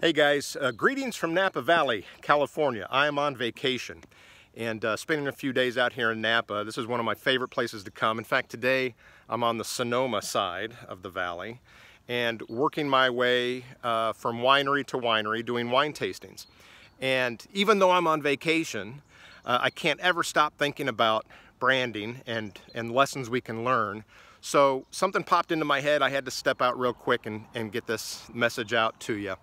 Hey guys, uh, greetings from Napa Valley, California. I am on vacation and uh, spending a few days out here in Napa. This is one of my favorite places to come. In fact, today I'm on the Sonoma side of the valley and working my way uh, from winery to winery doing wine tastings. And even though I'm on vacation, uh, I can't ever stop thinking about branding and, and lessons we can learn. So something popped into my head. I had to step out real quick and, and get this message out to you.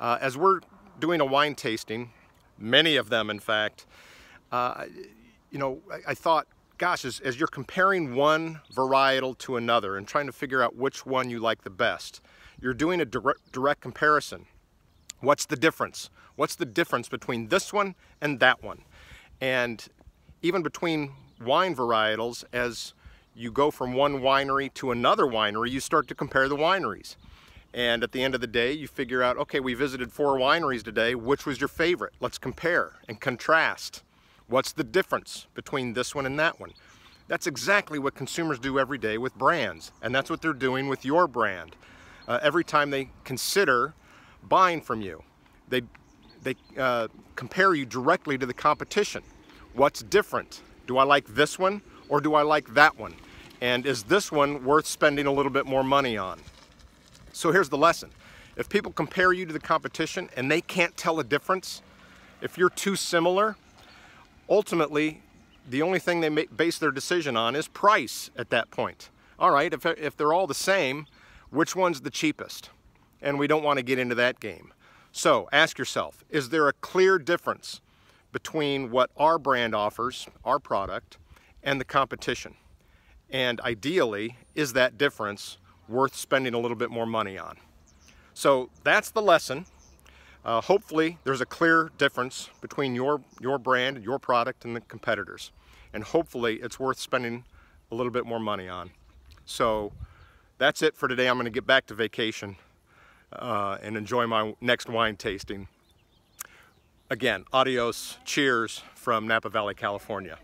Uh, as we're doing a wine tasting, many of them in fact, uh, you know, I, I thought, gosh, as, as, you're comparing one varietal to another and trying to figure out which one you like the best, you're doing a direct, direct comparison. What's the difference? What's the difference between this one and that one? And even between wine varietals, as you go from one winery to another winery, you start to compare the wineries. And at the end of the day, you figure out, okay, we visited four wineries today. Which was your favorite? Let's compare and contrast. What's the difference between this one and that one? That's exactly what consumers do every day with brands. And that's what they're doing with your brand. Uh, every time they consider buying from you, they, they uh, compare you directly to the competition. What's different? Do I like this one or do I like that one? And is this one worth spending a little bit more money on? So here's the lesson. If people compare you to the competition and they can't tell a difference, if you're too similar, ultimately, the only thing they base their decision on is price at that point. All right, if, if they're all the same, which one's the cheapest? And we don't want to get into that game. So ask yourself, is there a clear difference between what our brand offers, our product, and the competition? And ideally, is that difference worth spending a little bit more money on. So that's the lesson. Uh, hopefully there's a clear difference between your, your brand, your product, and the competitors. And hopefully it's worth spending a little bit more money on. So that's it for today. I'm going to get back to vacation uh, and enjoy my next wine tasting. Again, adios, cheers from Napa Valley, California.